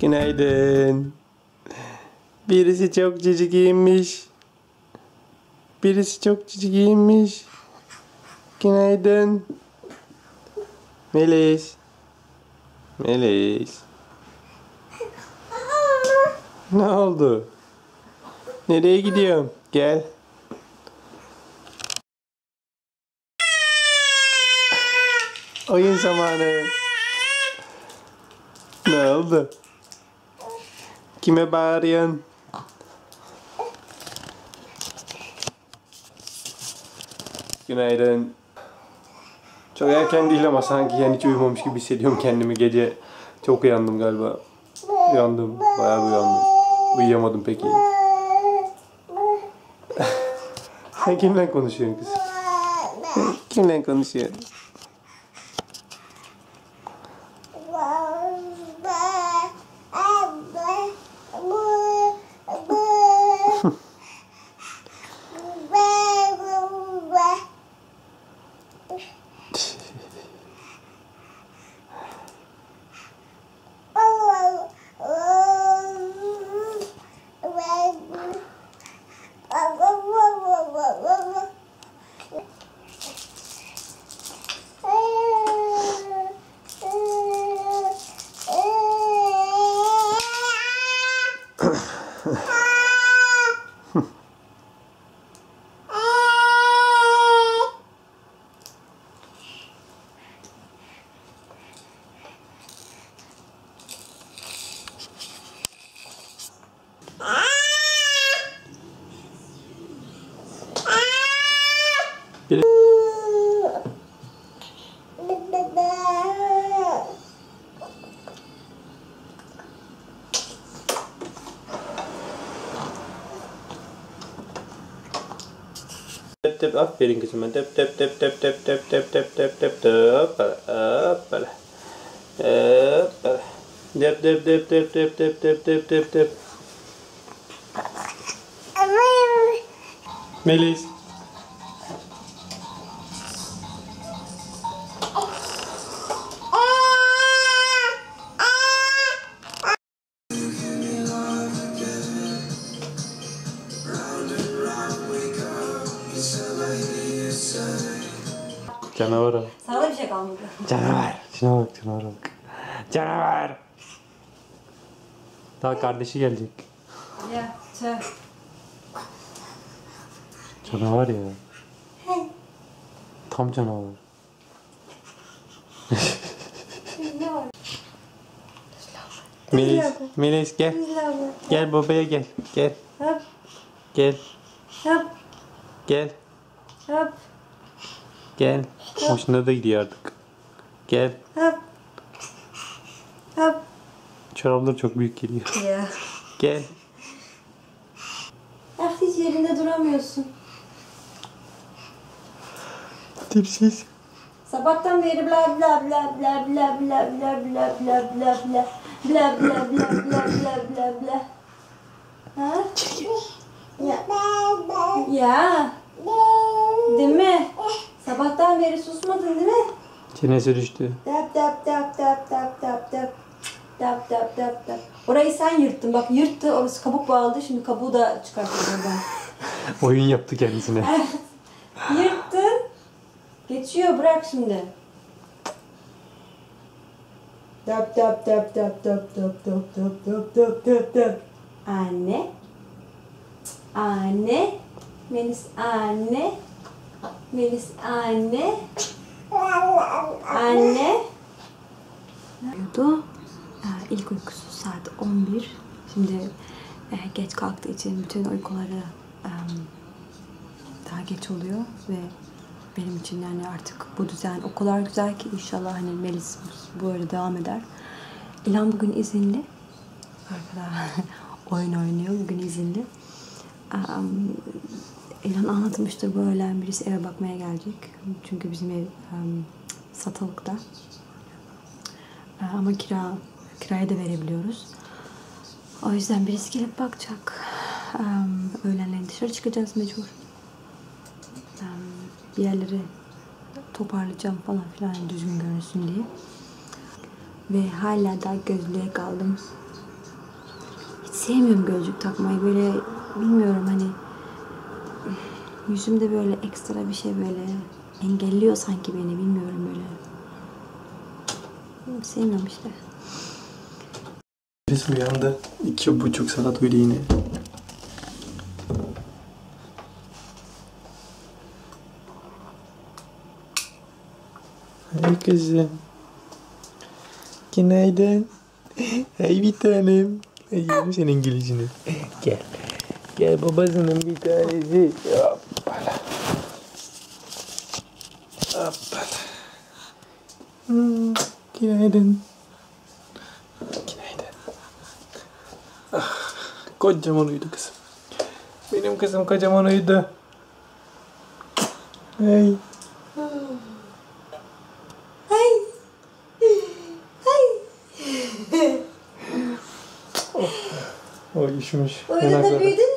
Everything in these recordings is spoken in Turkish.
Günaydın. Birisi çok cici giyinmiş. Birisi çok cici giyinmiş. Günaydın. Melis. Melis. Ne oldu? Nereye gidiyorsun? Gel. Oyun zamanı. Ne oldu? Kime bağırıyorsun? Günaydın. Çok erken değil ama sanki yani hiç uyumamış gibi hissediyorum kendimi. Gece çok uyandım galiba. Uyandım. Bayağı uyandım. Uyuyamadım peki. Kimle konuşuyorsun kız? Kimle konuşuyorsun? Get it. Dip dip up feeding kiss man dip dip dip dip dip dip dip dip dip dip up up up dip dip dip dip dip dip dip dip dip dip Millie's Canavar o. Sana da bir şey kalmadı. Canavar. Şuna bak canavara bak. Canavar. Daha kardeşi gelecek. Ya, tüh. Canavar ya. Tam canavar. Ne var? Melis, Melis gel. Gel babaya gel. Gel. Hop, Gel. hop, Gel. hop, Gel. Hoşuna da gidiyor artık. Gel. hop, hop. Çoraplar çok büyük geliyor. Ya. Gel. Ah hiç yerinde duramıyorsun. Tipsiz. Sabahtan beri bla bla bla bla bla bla bla bla bla bla bla bla bla bla bla bla bla bla. Ha? Ya. Ya. Değil mi? Sabahtan beri susmadın değil mi? Çenesi düştü. Dap dap dap dap dap dap dap. Dap dap dap dap. Orayı sen yırttın. Bak yırttı. Orası kabuk bağladı. Şimdi kabuğu da çıkartacağız oradan. Oyun yaptı kendisine. Yırttın. Geçiyor. Bırak şimdi. Dap dap dap dap dap dap dap dap dap dap dap dap. Anne. Anne. Melis anne. Melis anne. Anne. Uyudu. Ee, İlk uykusu saat 11. Şimdi e, geç kalktığı için bütün uykuları daha geç oluyor ve benim için yani artık bu düzen o kadar güzel ki inşallah hani Melis böyle devam eder. İlhan bugün izinli. Arkada oyun oynuyor. Bugün izinli. Em, İlhan anlatmıştır bu öğlen birisi eve bakmaya gelecek. Çünkü bizim ev em, satılıkta. Ama kira kiraya da verebiliyoruz. O yüzden birisi gelip bakacak. Ee, Öğlenleyin dışarı çıkacağız mecbur. Ee, Bir yerleri toparlayacağım falan filan düzgün görünsün diye. Ve hala daha gözlüğe kaldım. sevmiyorum gözlük takmayı. Böyle bilmiyorum hani yüzümde böyle ekstra bir şey böyle engelliyor sanki beni bilmiyorum böyle. Sevmiyorum işte. Birisi uyandı. İki buçuk saat uyudu yine. Hey kızım. Günaydın. Hey bir tanem. Hey senin gülüşünü. Gel. Gel babasının bir tanesi. Hoppala. Hoppala. Hmm, günaydın. Günaydın. Ah, kocaman uyudu kızım. Benim kızım kocaman uyudu. Hey. O üşümüş. Yanakları, büyüdün mü?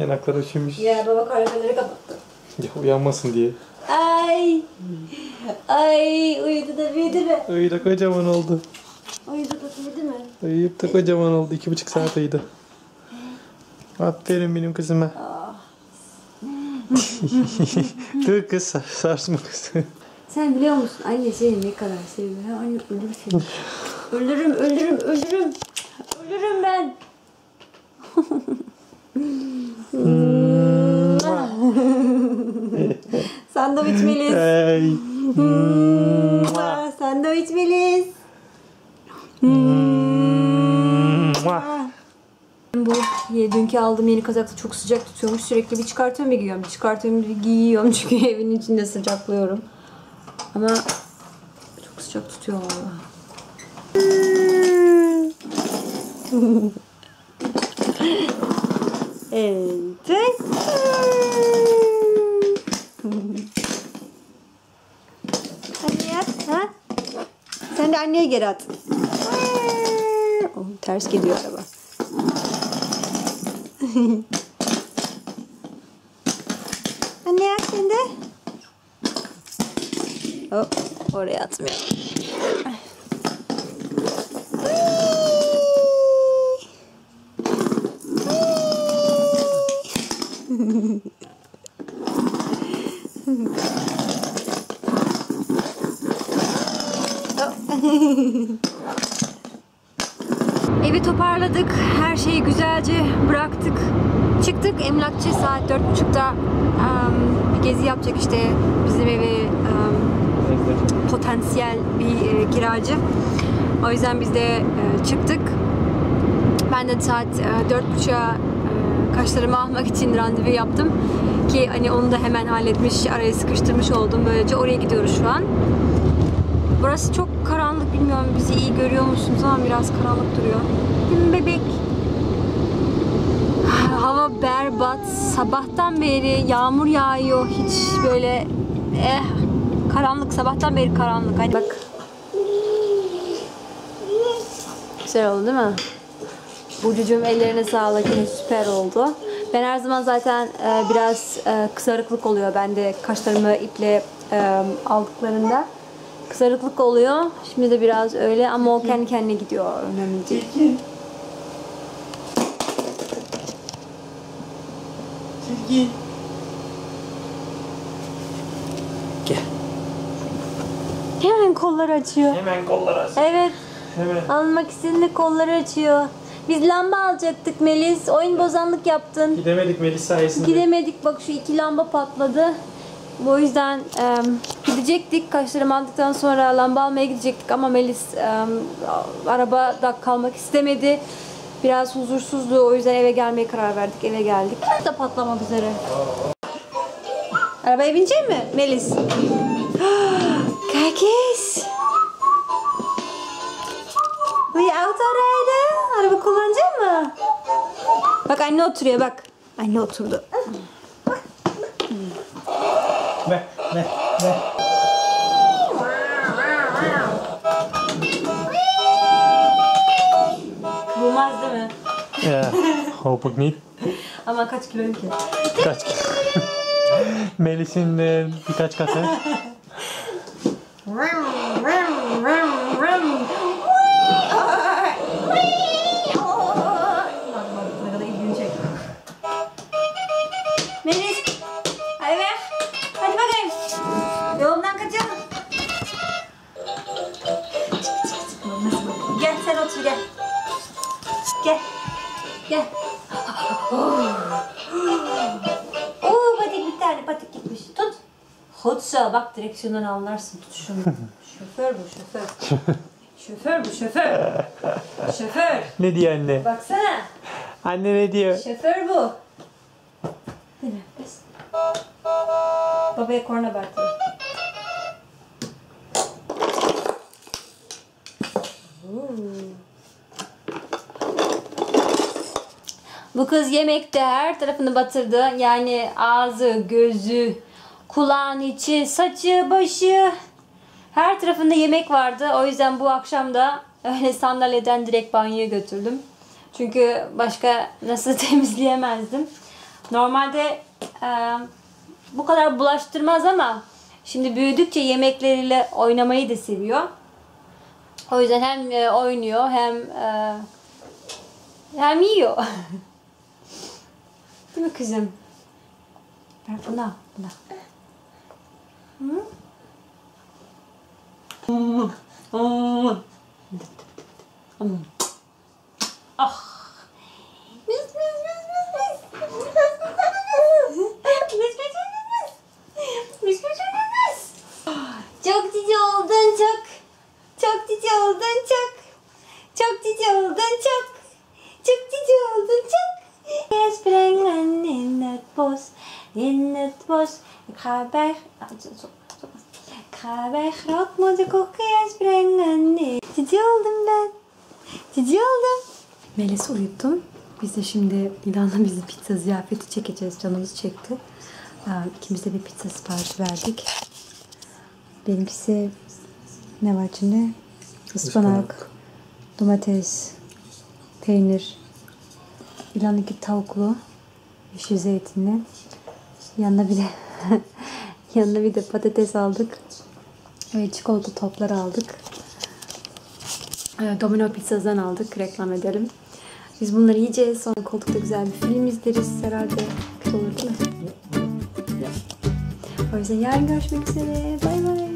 Yanakları üşümüş. Ya baba kahveleri kapattı. Ya uyanmasın diye. Ay. Ay uyudu da büyüdü mü? Uyudu kocaman oldu. Uyudu da büyüdü mü? Uyuyup da kocaman oldu. İki buçuk saat uyudu. Aferin benim kızıma. Dur kız sar- sarsma kız. Sen biliyor musun anne seni ne kadar seviyor? Anne ölürsün. ölürüm, ölürüm, ölürüm. Ölürüm ben. Melis. Hey. Sandviç Melis. Bu dünkü aldığım yeni kazakta çok sıcak tutuyormuş. Sürekli bir çıkartıyorum bir giyiyorum. Bir çıkartıyorum bir giyiyorum. Çünkü evin içinde sıcaklıyorum. Ama çok sıcak tutuyor valla. evet. Anne yat. Ha? Sen de anneye geri at. Oh, ters gidiyor araba. Anne yat sen de. Hop, oraya atmıyor. Evi toparladık. Her şeyi güzelce bıraktık. Çıktık. Emlakçı saat dört buçukta em, bir gezi yapacak işte bizim evi em, potansiyel bir e, kiracı. O yüzden biz de e, çıktık. Ben de saat e, dört buçuğa e, kaşlarımı almak için randevu yaptım. Ki hani onu da hemen halletmiş, araya sıkıştırmış oldum. Böylece oraya gidiyoruz şu an. Burası çok karanlık bilmiyorum bizi iyi görüyor musunuz ama biraz karanlık duruyor. Mi bebek? Berbat. Sabahtan beri yağmur yağıyor. Hiç böyle eh karanlık. Sabahtan beri karanlık. Hadi bak. Güzel oldu değil mi? Burcucuğum ellerine sağlık. Yine süper oldu. Ben her zaman zaten e, biraz e, kızarıklık oluyor bende kaşlarımı iple e, aldıklarında. Kızarıklık oluyor. Şimdi de biraz öyle ama o kendi kendine gidiyor. Önemli değil. Çizgi. Gel. Hemen kolları açıyor. Hemen kolları as. Evet. Hemen. Almak istediğinde kolları açıyor. Biz lamba alacaktık Melis. Oyun bozanlık yaptın. Gidemedik Melis sayesinde. Gidemedik. Bak şu iki lamba patladı. O yüzden e, gidecektik. Kaşlarımı aldıktan sonra lamba almaya gidecektik ama Melis e, arabada kalmak istemedi. Biraz huzursuzdu. O yüzden eve gelmeye karar verdik. Eve geldik. Da patlamak üzere. Arabaya binecek mi Melis? Kakis. We out already. Araba kullanacak mı? Bak anne oturuyor bak. Anne oturdu. Ver, ver, ver. Ja, hoop ik niet. Ama kaç kiloyum ki? Kaç Melis'in e, birkaç katı. Hotsa bak direksiyondan anlarsın. Tut şunu. şoför bu şoför. şoför bu şoför. Şoför. Ne diyor anne? Baksana. Anne ne diyor? Şoför bu. Değil mi? Bas. Babaya korna baktı. Bu kız yemekte her tarafını batırdı. Yani ağzı, gözü, kulağın içi, saçı, başı. Her tarafında yemek vardı. O yüzden bu akşam da öyle sandalyeden direkt banyoya götürdüm. Çünkü başka nasıl temizleyemezdim. Normalde e, bu kadar bulaştırmaz ama şimdi büyüdükçe yemekleriyle oynamayı da seviyor. O yüzden hem e, oynuyor hem e, hem yiyor. Değil mi kızım? Ver bunu al, Hmm. Hmm. Hmm. Ah. Mis mis mis mis mis. Mis mis mis mis. Çok oldun çok. Çok cici oldun çok. Çok cici oldun çok. Çok cici oldun çok. Jeg sprenger inn et bås, inn et bås. Krabber Krabber rotmadı koku jeg sprenger inn. Cici oldum ben. Cici oldum. Melis'i uyuttum. Biz de şimdi İlhan'la bizi pizza ziyafeti çekeceğiz. Canımız çekti. Aa, İkimiz de bir pizza siparişi verdik. Benimkisi ne var içinde? Ispanak, domates, peynir. İlhan'ınki tavuklu, yeşil zeytinli. Yanına bir de yanına bir de patates aldık. Ve çikolata topları aldık. Ee, Domino Pizza'dan aldık. Reklam edelim. Biz bunları yiyeceğiz. Sonra koltukta güzel bir film izleriz herhalde. Kötü olur değil mi? O yüzden yarın görüşmek üzere. Bay bay.